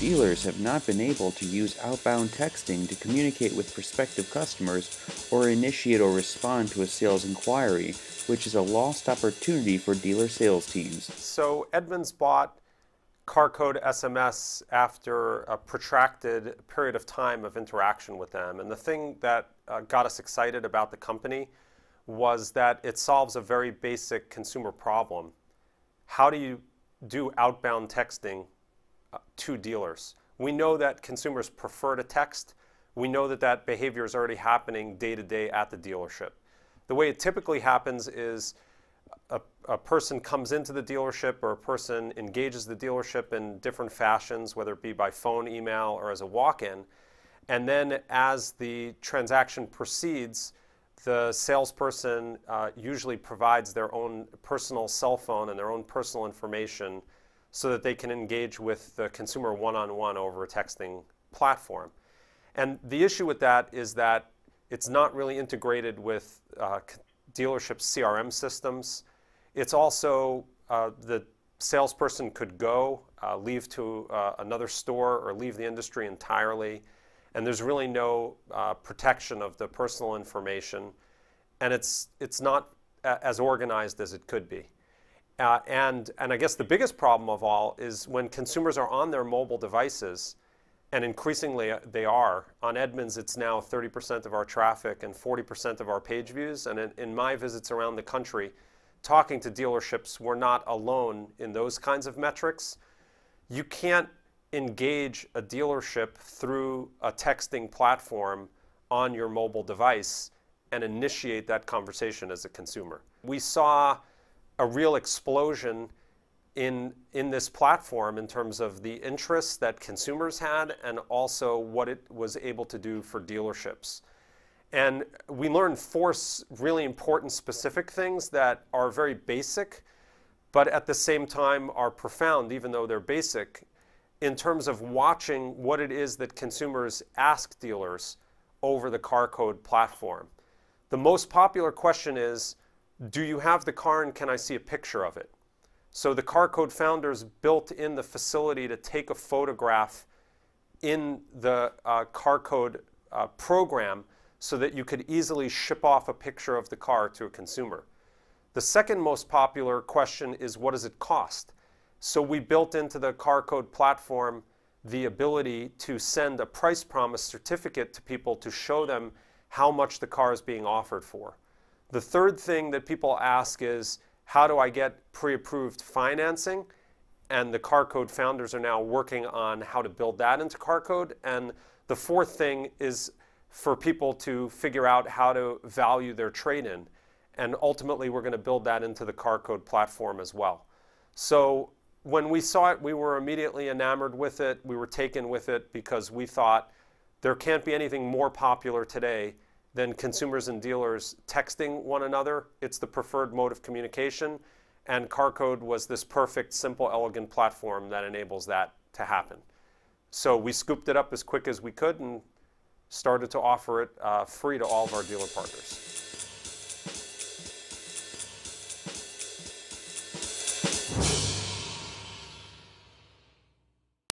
Dealers have not been able to use outbound texting to communicate with prospective customers or initiate or respond to a sales inquiry, which is a lost opportunity for dealer sales teams. So Edmunds bought CarCode SMS after a protracted period of time of interaction with them. And the thing that uh, got us excited about the company was that it solves a very basic consumer problem. How do you do outbound texting to dealers? We know that consumers prefer to text. We know that that behavior is already happening day to day at the dealership. The way it typically happens is a, a, person comes into the dealership or a person engages the dealership in different fashions, whether it be by phone, email, or as a walk in. And then as the transaction proceeds, the salesperson uh, usually provides their own personal cell phone and their own personal information so that they can engage with the consumer one on one over a texting platform. And the issue with that is that it's not really integrated with uh, dealership CRM systems. It's also uh, the salesperson could go, uh, leave to uh, another store, or leave the industry entirely, and there's really no uh, protection of the personal information, and it's it's not as organized as it could be. Uh, and and I guess the biggest problem of all is when consumers are on their mobile devices and increasingly uh, they are. On Edmunds, it's now 30% of our traffic and 40% of our page views. And in, in, my visits around the country, talking to dealerships, we're not alone in those kinds of metrics. You can't engage a dealership through a texting platform on your mobile device and initiate that conversation as a consumer. We saw a real explosion in, in this platform in terms of the interests that consumers had and also what it was able to do for dealerships. And we learned four really important specific things that are very basic, but at the same time are profound, even though they're basic, in terms of watching what it is that consumers ask dealers over the CarCode platform. The most popular question is, do you have the car and can I see a picture of it? So the CarCode founders built in the facility to take a photograph in the uh, CarCode uh, program so that you could easily ship off a picture of the car to a consumer. The second most popular question is what does it cost? So we built into the CarCode platform the ability to send a price promise certificate to people to show them how much the car is being offered for. The third thing that people ask is how do I get pre-approved financing? And the CarCode founders are now working on how to build that into CarCode. And the fourth thing is for people to figure out how to value their trade-in. And ultimately, we're going to build that into the CarCode platform as well. So when we saw it, we were immediately enamored with it. We were taken with it because we thought there can't be anything more popular today than consumers and dealers texting one another. It's the preferred mode of communication. And CarCode was this perfect, simple, elegant platform that enables that to happen. So we scooped it up as quick as we could and started to offer it uh, free to all of our dealer partners.